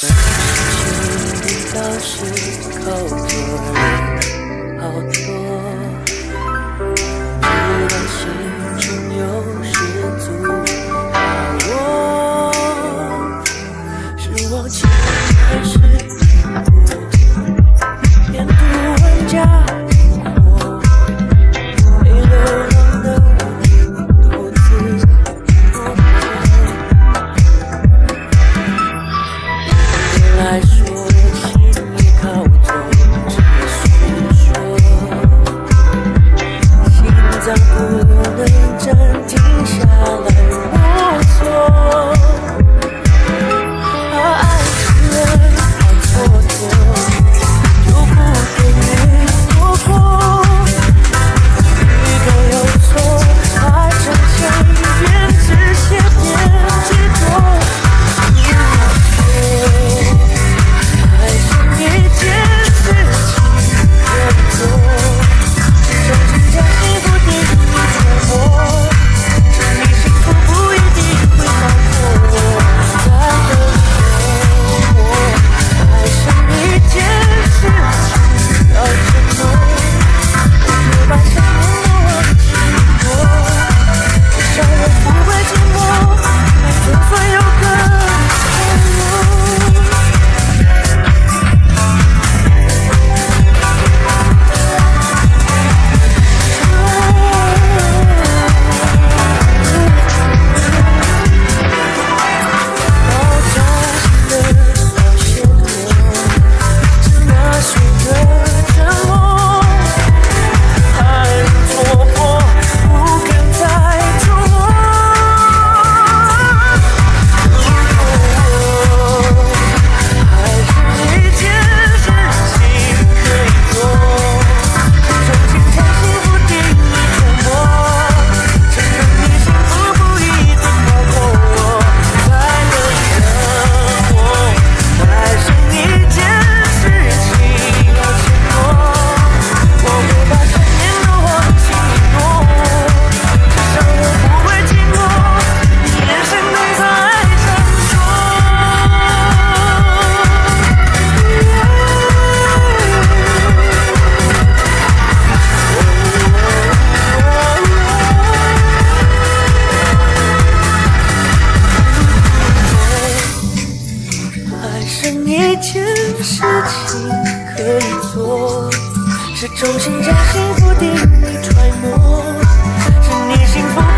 下情到时候左件事情可以做，是重新将幸福定义揣摩，是你幸福。